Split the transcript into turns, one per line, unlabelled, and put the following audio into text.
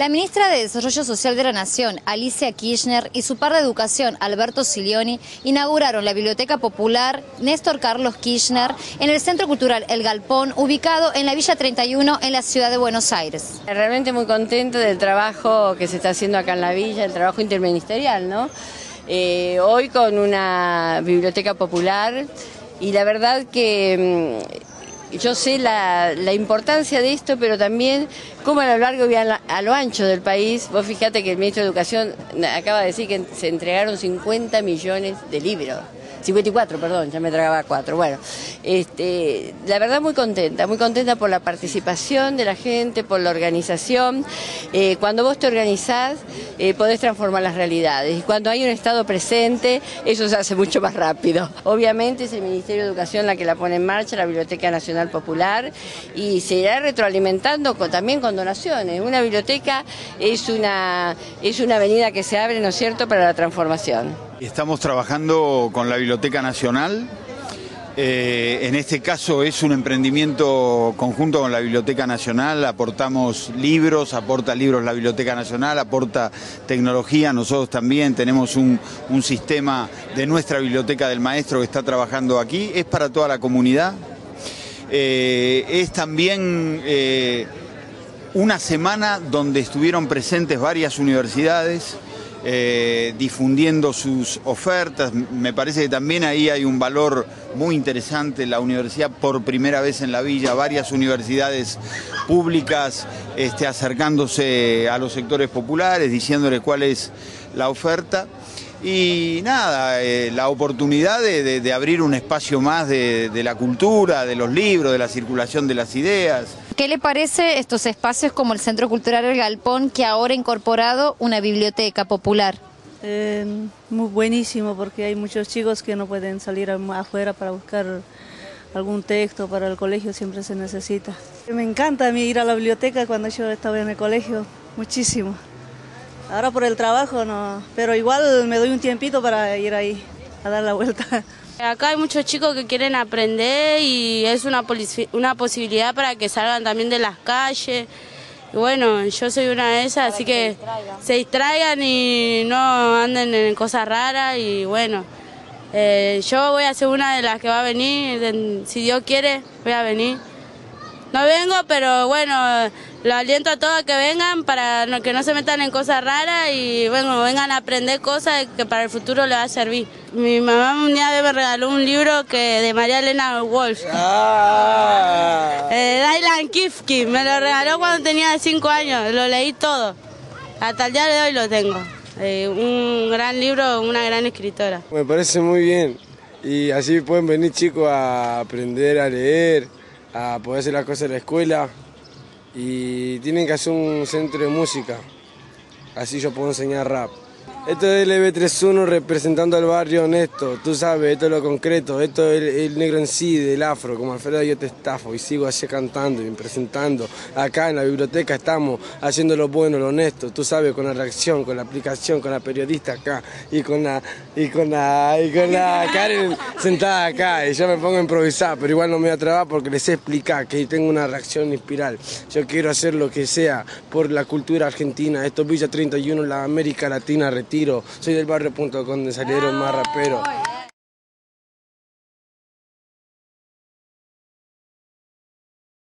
La ministra de Desarrollo Social de la Nación, Alicia Kirchner, y su par de Educación, Alberto Silioni, inauguraron la Biblioteca Popular Néstor Carlos Kirchner en el Centro Cultural El Galpón, ubicado en la Villa 31 en la ciudad de Buenos Aires.
Realmente muy contento del trabajo que se está haciendo acá en la villa, el trabajo interministerial, ¿no? Eh, hoy con una biblioteca popular y la verdad que mm, yo sé la, importancia de esto, pero también cómo a lo largo y a, lo ancho del país, vos fíjate que el ministro de Educación acaba de decir que se entregaron 50 millones de libros. 54, perdón, ya me tragaba cuatro. Bueno, este, la verdad muy contenta, muy contenta por la participación de la gente, por la organización. Eh, cuando vos te organizás, eh, podés transformar las realidades. Y cuando hay un Estado presente, eso se hace mucho más rápido. Obviamente es el Ministerio de Educación la que la pone en marcha, la Biblioteca Nacional Popular, y se irá retroalimentando también con donaciones. Una biblioteca es una, es una avenida que se abre, ¿no es cierto?, para la transformación.
Estamos trabajando con la Biblioteca Nacional. Eh, en este caso es un emprendimiento conjunto con la Biblioteca Nacional, aportamos libros, aporta libros la Biblioteca Nacional, aporta tecnología, nosotros también tenemos un, sistema de nuestra Biblioteca del Maestro que está trabajando aquí, es para toda la comunidad, eh, es también eh, una semana donde estuvieron presentes varias universidades, eh, difundiendo sus ofertas. Me parece que también ahí hay un valor muy interesante. La universidad por primera vez en la villa, varias universidades públicas este, acercándose a los sectores populares, diciéndole cuál es la oferta. Y nada, eh, la oportunidad de, abrir un espacio más de la cultura, de los libros, de la circulación de las ideas.
¿Qué le parece estos espacios como el Centro Cultural El Galpón, que ahora ha incorporado una biblioteca popular?
Eh, muy buenísimo, porque hay muchos chicos que no pueden salir afuera para buscar algún texto para el colegio, siempre se necesita. Me encanta a mí ir a la biblioteca cuando yo estaba en el colegio, muchísimo. Ahora por el trabajo no, pero igual me doy un tiempito para ir ahí a dar la vuelta.
Acá hay muchos chicos que quieren aprender y es una, una posibilidad para que salgan también de las calles. Y bueno, yo soy una de esas, así que, se, distraigan. y no anden en cosas raras y bueno, eh, yo voy a ser una de las que va a venir, si Dios quiere, voy a venir. No vengo, pero bueno, lo aliento a todos que vengan para que no se metan en cosas raras y bueno, vengan a aprender cosas que para el futuro les va a servir. Mi mamá un día me regaló un libro que de María Elena Walsh. Ah. Eh, Dylan Kifke, me lo regaló cuando tenía 5 años, lo leí todo. Hasta el día de hoy lo tengo. Eh, un gran libro, una gran escritora.
Me parece muy bien y así pueden venir chicos a aprender a leer a poder hacer las cosas en la escuela y tienen que hacer un centro de música, así yo puedo enseñar rap. Esto es el EB31 representando al barrio honesto, tú sabes, esto es lo concreto, esto es el, negro en sí, del afro, como Alfredo yo te estafo y sigo así cantando y presentando. Acá en la biblioteca estamos haciendo lo bueno, lo honesto, tú sabes, con la reacción, con la aplicación, con la periodista acá y con la, y con la, Karen sentada acá. Y yo me pongo a improvisar, pero igual no me voy a trabar porque les sé explicar que tengo una reacción espiral. Yo quiero hacer lo que sea por la cultura argentina, esto Villa 31, la América Latina, tiro. Soy del barrio Punto Conde, salieron más rapero.